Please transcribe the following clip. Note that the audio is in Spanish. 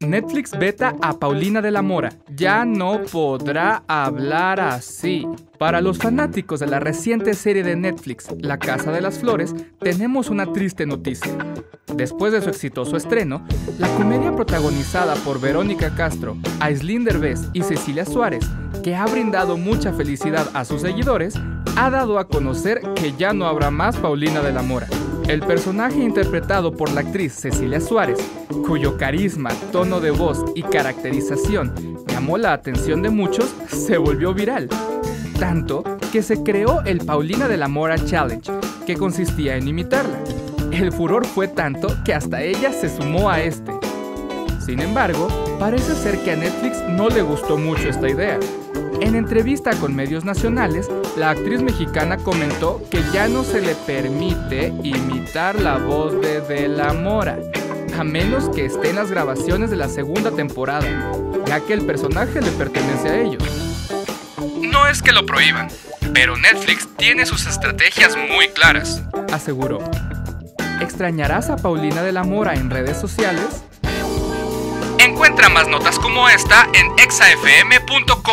Netflix beta a Paulina de la Mora. Ya no podrá hablar así. Para los fanáticos de la reciente serie de Netflix, La Casa de las Flores, tenemos una triste noticia. Después de su exitoso estreno, la comedia protagonizada por Verónica Castro, Aislinn Derbez y Cecilia Suárez, que ha brindado mucha felicidad a sus seguidores, ha dado a conocer que ya no habrá más Paulina de la Mora. El personaje interpretado por la actriz Cecilia Suárez, cuyo carisma, tono de voz y caracterización llamó la atención de muchos, se volvió viral. Tanto que se creó el Paulina de la Mora Challenge, que consistía en imitarla. El furor fue tanto que hasta ella se sumó a este. Sin embargo, parece ser que a Netflix no le gustó mucho esta idea. En entrevista con medios nacionales, la actriz mexicana comentó que ya no se le permite imitar la voz de De la Mora, a menos que esté en las grabaciones de la segunda temporada, ya que el personaje le pertenece a ellos. No es que lo prohíban, pero Netflix tiene sus estrategias muy claras, aseguró. ¿Extrañarás a Paulina de la Mora en redes sociales? Encuentra más notas como esta en exafm.com.